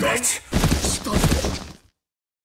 Damn it!